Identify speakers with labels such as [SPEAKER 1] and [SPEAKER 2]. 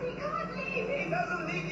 [SPEAKER 1] He can't leave. He doesn't leave